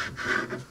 Ha ha ha.